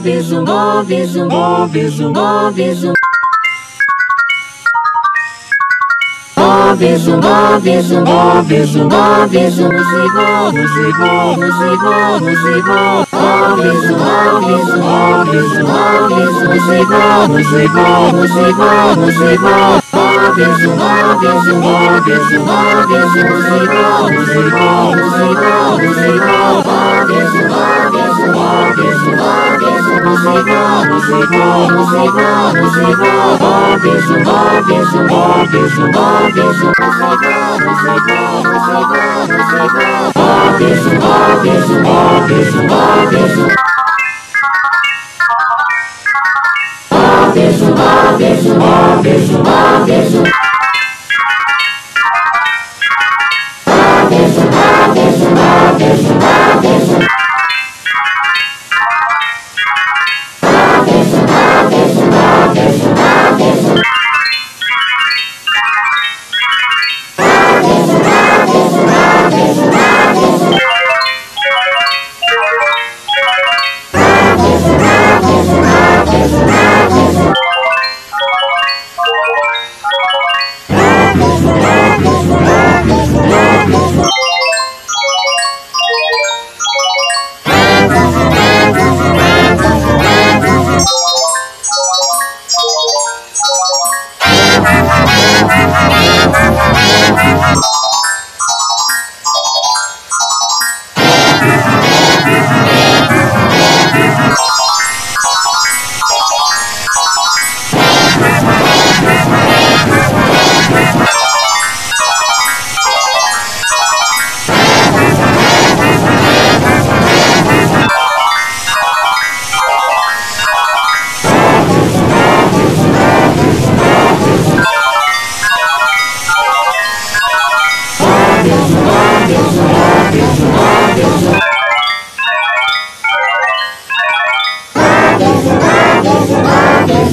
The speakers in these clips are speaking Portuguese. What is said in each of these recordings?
Bobizo, bobizo, bobizo, bobizo. Bobizo, bobizo, bobizo, bobizo. Musigo, musigo, musigo, musigo. Bobizo, bobizo, bobizo, bobizo. Musigo, musigo, musigo, musigo. Bobizo, bobizo, bobizo, bobizo. Musigo, musigo, musigo, musigo. Bobizo, vamos e vamos e vamos e vamos e vamos e vamos e vamos e vamos e vamos e vamos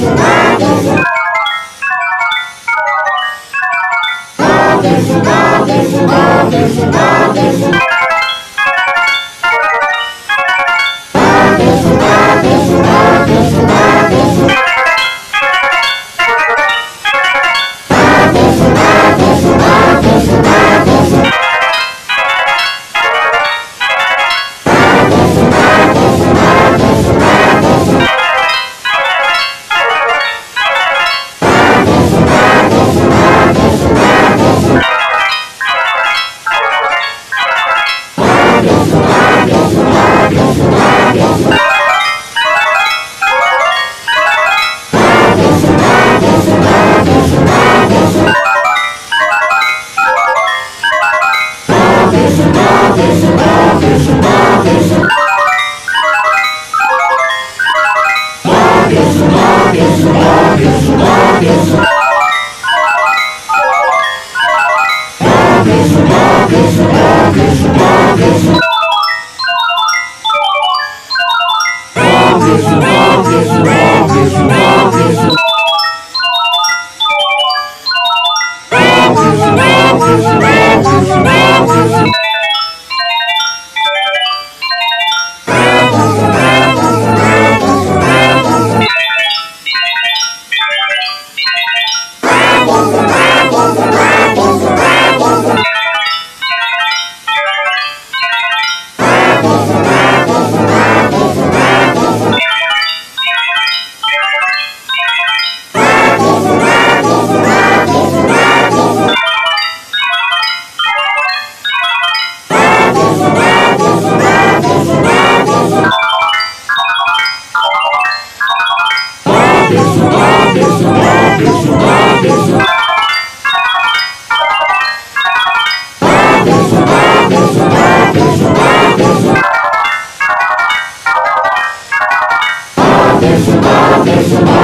Bye. Yeshua, Yeshua, Yeshua. Deixa o.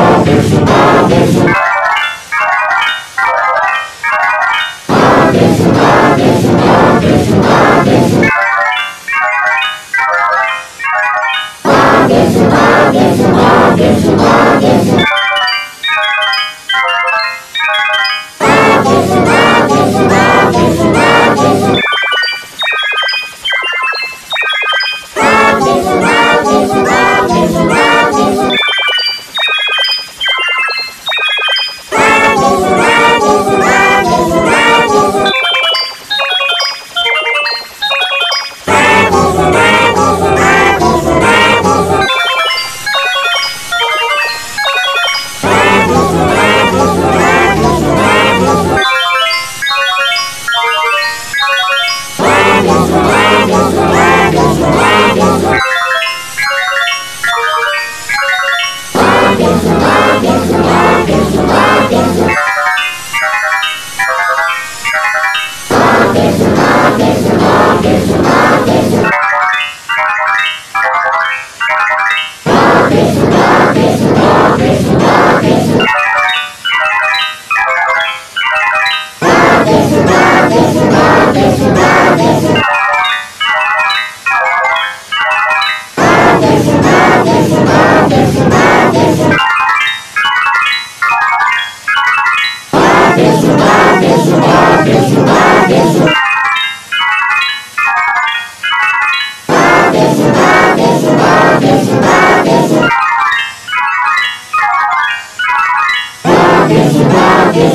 Yeah.